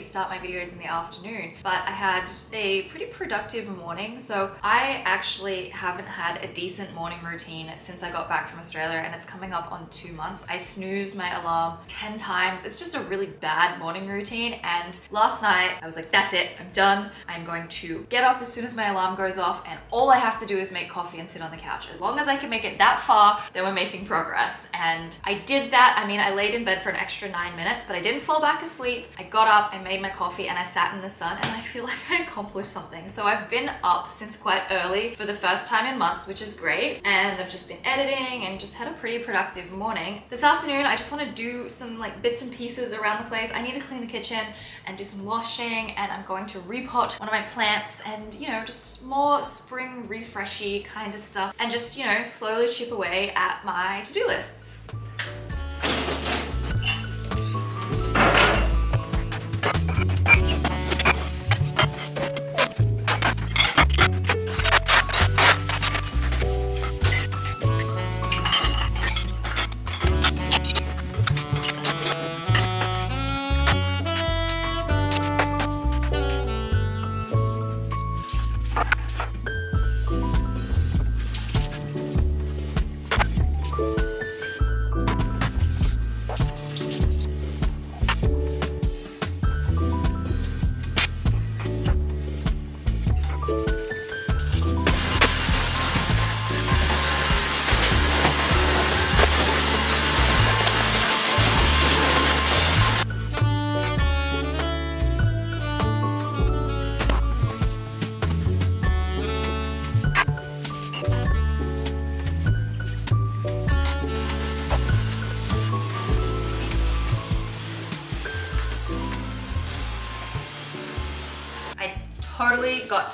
start my videos in the afternoon, but I had a pretty productive morning. So I actually haven't had a decent morning routine since I got back from Australia and it's coming up on two months. I snooze my alarm 10 times. It's just a really bad morning routine. And last night I was like, that's it, I'm done. I'm going to get up as soon as my alarm goes off and all I have to do is make coffee and sit on the couch. As long as I can make it that far, then we're making progress. And I did that. I mean, I laid in bed for an extra nine minutes, but I didn't fall back asleep. I got up, I made my coffee, and I sat in the sun, and I feel like I accomplished something. So I've been up since quite early for the first time in months, which is great. And I've just been editing and just had a pretty productive morning. This afternoon, I just want to do some like bits and pieces around the place. I need to clean the kitchen and do some washing, and I'm going to repot one of my plants and, you know, just more spring refreshy kind of stuff and just, you know, slowly chip away at my to-do lists.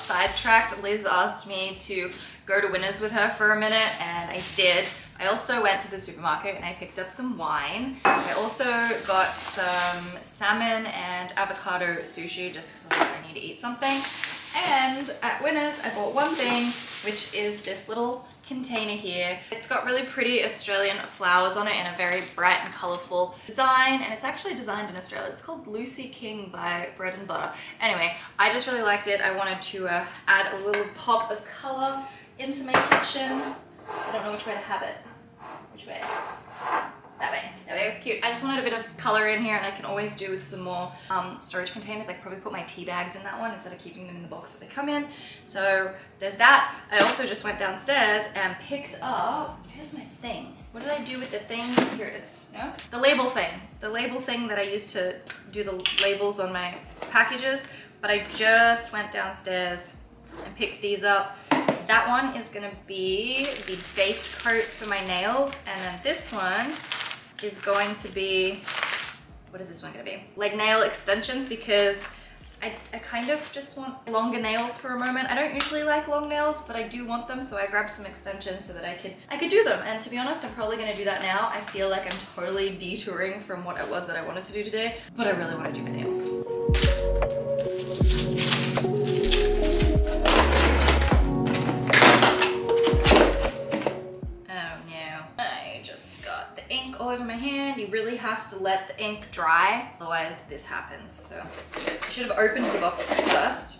Sidetracked. Liz asked me to go to Winners with her for a minute and I did. I also went to the supermarket and I picked up some wine. I also got some salmon and avocado sushi just because I I need to eat something. And at Winners, I bought one thing, which is this little container here. It's got really pretty Australian flowers on it in a very bright and colorful design and it's actually designed in Australia. It's called Lucy King by Bread and Butter. Anyway, I just really liked it. I wanted to uh, add a little pop of color into my kitchen. I don't know which way to have it. Which way? That way. That way, cute. I just wanted a bit of color in here and I can always do with some more um, storage containers. I probably put my tea bags in that one instead of keeping them in the box that they come in. So there's that. I also just went downstairs and picked up, here's my thing. What did I do with the thing? Here it is. No? The label thing. The label thing that I used to do the labels on my packages, but I just went downstairs and picked these up. That one is gonna be the base coat for my nails, and then this one is going to be, what is this one gonna be? Leg nail extensions because I, I kind of just want longer nails for a moment. I don't usually like long nails, but I do want them, so I grabbed some extensions so that I could I could do them. And to be honest, I'm probably gonna do that now. I feel like I'm totally detouring from what it was that I wanted to do today, but I really wanna do my nails. You really have to let the ink dry, otherwise this happens. So I should have opened the box first,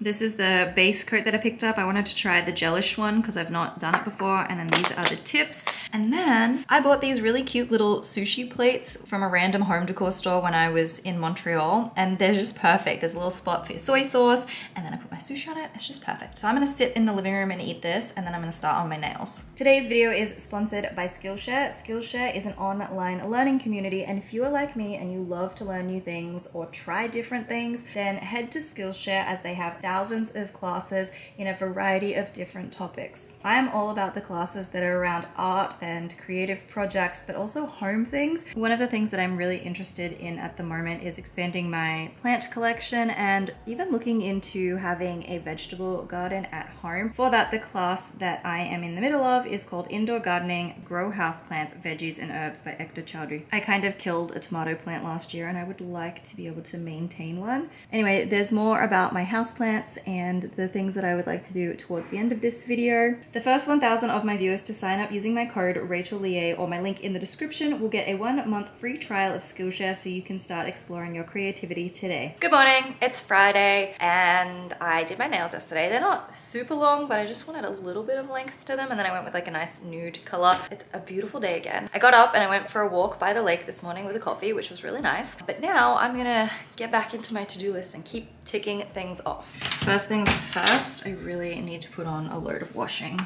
this is the base coat that I picked up. I wanted to try the Gelish one because I've not done it before. And then these are the tips. And then I bought these really cute little sushi plates from a random home decor store when I was in Montreal. And they're just perfect. There's a little spot for your soy sauce. And then I put my sushi on it. It's just perfect. So I'm gonna sit in the living room and eat this. And then I'm gonna start on my nails. Today's video is sponsored by Skillshare. Skillshare is an online learning community. And if you are like me and you love to learn new things or try different things, then head to Skillshare as they have thousands of classes in a variety of different topics. I am all about the classes that are around art and creative projects, but also home things. One of the things that I'm really interested in at the moment is expanding my plant collection and even looking into having a vegetable garden at home. For that, the class that I am in the middle of is called Indoor Gardening, Grow House Plants, Veggies and Herbs by Ekta Choudhury. I kind of killed a tomato plant last year and I would like to be able to maintain one. Anyway, there's more about my house plant and the things that I would like to do towards the end of this video. The first 1,000 of my viewers to sign up using my code Rachel or my link in the description will get a one month free trial of Skillshare so you can start exploring your creativity today. Good morning, it's Friday and I did my nails yesterday. They're not super long, but I just wanted a little bit of length to them and then I went with like a nice nude color. It's a beautiful day again. I got up and I went for a walk by the lake this morning with a coffee, which was really nice. But now I'm gonna get back into my to-do list and keep ticking things off. First things first, I really need to put on a load of washing.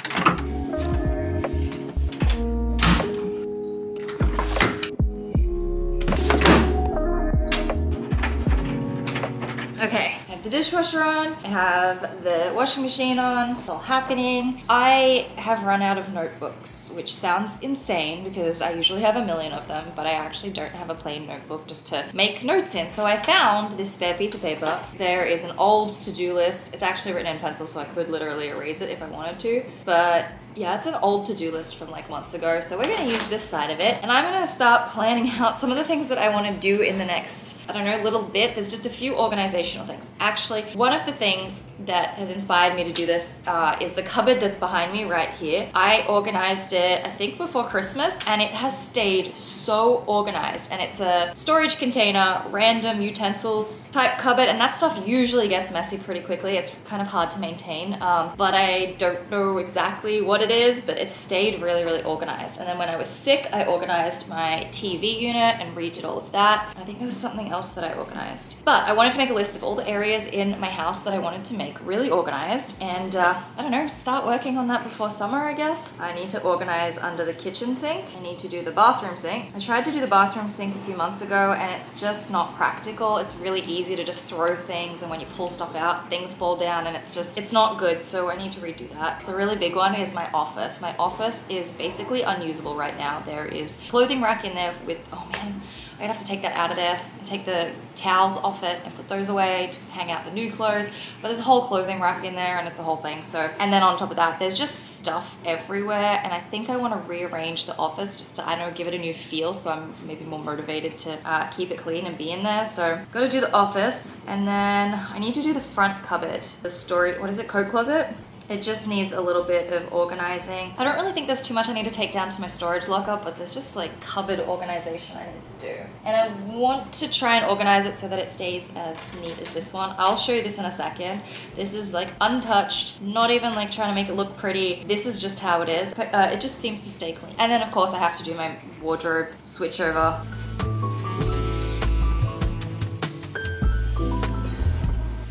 Okay, I have the dishwasher on, I have the washing machine on, it's all happening. I have run out of notebooks, which sounds insane because I usually have a million of them, but I actually don't have a plain notebook just to make notes in. So I found this spare piece of paper. There is an old to-do list. It's actually written in pencil, so I could literally erase it if I wanted to, but yeah, it's an old to-do list from like months ago. So we're gonna use this side of it. And I'm gonna start planning out some of the things that I wanna do in the next, I don't know, little bit. There's just a few organizational things. Actually, one of the things that has inspired me to do this uh, is the cupboard that's behind me right here. I organized it, I think before Christmas, and it has stayed so organized. And it's a storage container, random utensils type cupboard, and that stuff usually gets messy pretty quickly. It's kind of hard to maintain, um, but I don't know exactly what it is, but it stayed really, really organized. And then when I was sick, I organized my TV unit and redid all of that. I think there was something else that I organized. But I wanted to make a list of all the areas in my house that I wanted to make really organized and uh, I don't know, start working on that before summer, I guess. I need to organize under the kitchen sink. I need to do the bathroom sink. I tried to do the bathroom sink a few months ago and it's just not practical. It's really easy to just throw things and when you pull stuff out, things fall down and it's just, it's not good. So I need to redo that. The really big one is my office. My office is basically unusable right now. There is clothing rack in there with, oh man, I'd have to take that out of there take the towels off it and put those away to hang out the new clothes. But there's a whole clothing rack in there and it's a whole thing. So, and then on top of that, there's just stuff everywhere. And I think I want to rearrange the office just to, I don't know, give it a new feel. So I'm maybe more motivated to uh, keep it clean and be in there. So got to do the office and then I need to do the front cupboard, the storage, what is it, coat closet? It just needs a little bit of organizing. I don't really think there's too much I need to take down to my storage locker, but there's just like cupboard organization I need to do. And I want to try and organize it so that it stays as neat as this one. I'll show you this in a second. This is like untouched, not even like trying to make it look pretty. This is just how it is. Uh, it just seems to stay clean. And then of course I have to do my wardrobe switch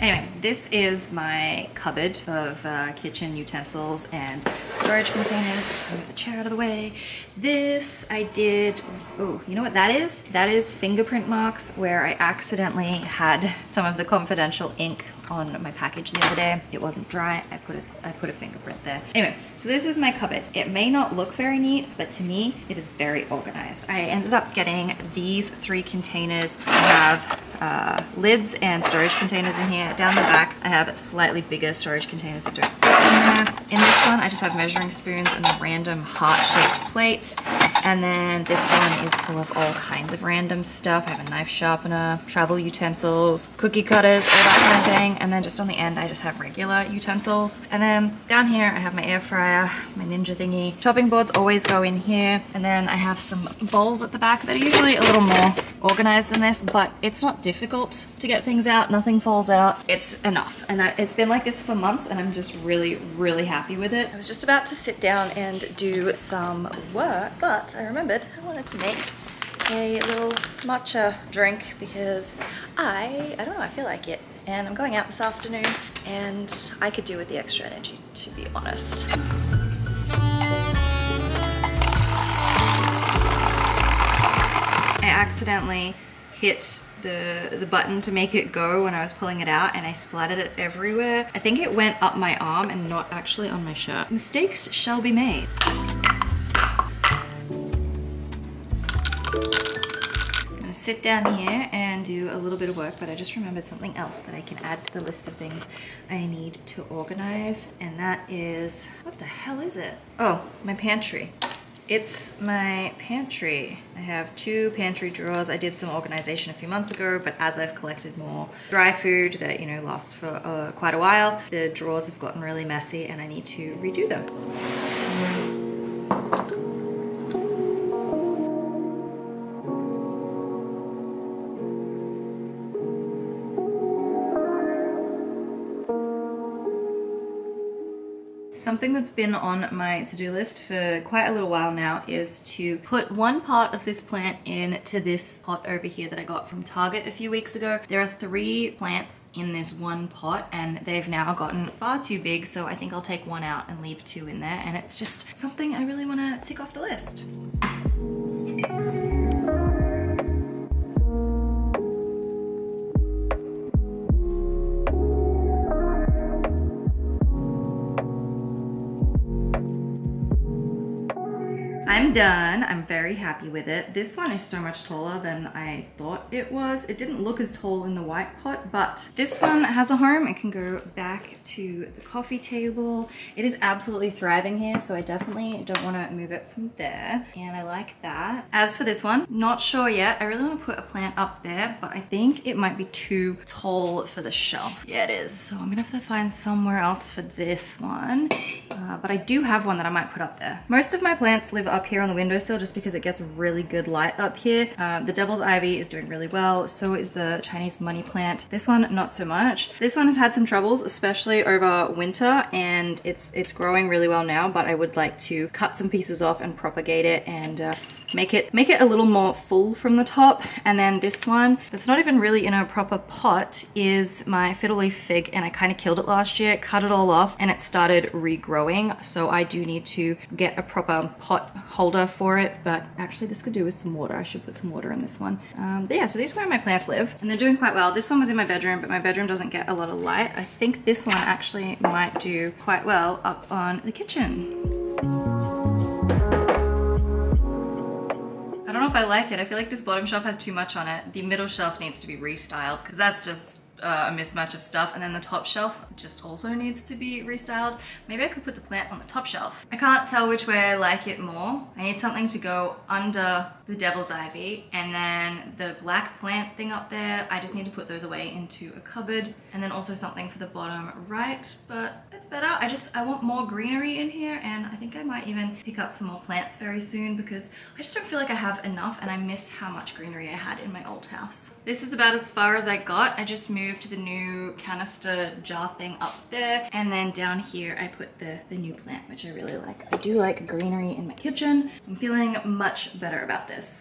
Anyway, this is my cupboard of uh, kitchen utensils and storage containers. I just move the chair out of the way. This I did, oh, you know what that is? That is fingerprint marks where I accidentally had some of the confidential ink on my package the other day. It wasn't dry, I put, a, I put a fingerprint there. Anyway, so this is my cupboard. It may not look very neat, but to me, it is very organized. I ended up getting these three containers. I have uh, lids and storage containers in here. Down the back, I have slightly bigger storage containers that don't fit in there. In this one, I just have measuring spoons and a random heart-shaped plate. And then this one is full of all kinds of random stuff. I have a knife sharpener, travel utensils, cookie cutters, all that kind of thing. And then just on the end, I just have regular utensils. And then down here, I have my air fryer, my Ninja thingy. Chopping boards always go in here. And then I have some bowls at the back that are usually a little more organized than this, but it's not difficult to get things out. Nothing falls out. It's enough. And I, it's been like this for months and I'm just really, really happy with it. I was just about to sit down and do some work, but I remembered I wanted to make a little matcha drink because I, I don't know, I feel like it and I'm going out this afternoon and I could do with the extra energy to be honest. Accidentally hit the, the button to make it go when I was pulling it out and I splattered it everywhere. I think it went up my arm and not actually on my shirt. Mistakes shall be made. Sit down here and do a little bit of work, but I just remembered something else that I can add to the list of things I need to organize. And that is, what the hell is it? Oh, my pantry. It's my pantry. I have two pantry drawers. I did some organization a few months ago, but as I've collected more dry food that, you know, lasts for uh, quite a while, the drawers have gotten really messy and I need to redo them. Something that's been on my to-do list for quite a little while now is to put one part of this plant into this pot over here that I got from Target a few weeks ago. There are three plants in this one pot and they've now gotten far too big so I think I'll take one out and leave two in there and it's just something I really want to tick off the list. Done. I'm very happy with it. This one is so much taller than I thought it was. It didn't look as tall in the white pot, but this one has a home. It can go back to the coffee table. It is absolutely thriving here, so I definitely don't want to move it from there. And I like that. As for this one, not sure yet. I really want to put a plant up there, but I think it might be too tall for the shelf. Yeah, it is. So I'm gonna have to find somewhere else for this one. Uh, but I do have one that I might put up there. Most of my plants live up here on the windowsill just because it gets really good light up here. Uh, the devil's ivy is doing really well. So is the Chinese money plant. This one, not so much. This one has had some troubles, especially over winter and it's, it's growing really well now, but I would like to cut some pieces off and propagate it and uh, make it make it a little more full from the top. And then this one that's not even really in a proper pot is my fiddle leaf fig. And I kind of killed it last year cut it all off and it started regrowing. So I do need to get a proper pot holder for it. But actually this could do with some water. I should put some water in this one. Um, but yeah so these are where my plants live. And they're doing quite well. This one was in my bedroom but my bedroom doesn't get a lot of light. I think this one actually might do quite well up on the kitchen if I like it. I feel like this bottom shelf has too much on it. The middle shelf needs to be restyled because that's just uh, a mismatch of stuff and then the top shelf just also needs to be restyled. Maybe I could put the plant on the top shelf. I can't tell which way I like it more. I need something to go under the devil's ivy and then the black plant thing up there, I just need to put those away into a cupboard and then also something for the bottom right, but it's better. I just, I want more greenery in here and I think I might even pick up some more plants very soon because I just don't feel like I have enough and I miss how much greenery I had in my old house. This is about as far as I got. I just moved moved the new canister jar thing up there. And then down here, I put the, the new plant, which I really like. I do like greenery in my kitchen, so I'm feeling much better about this.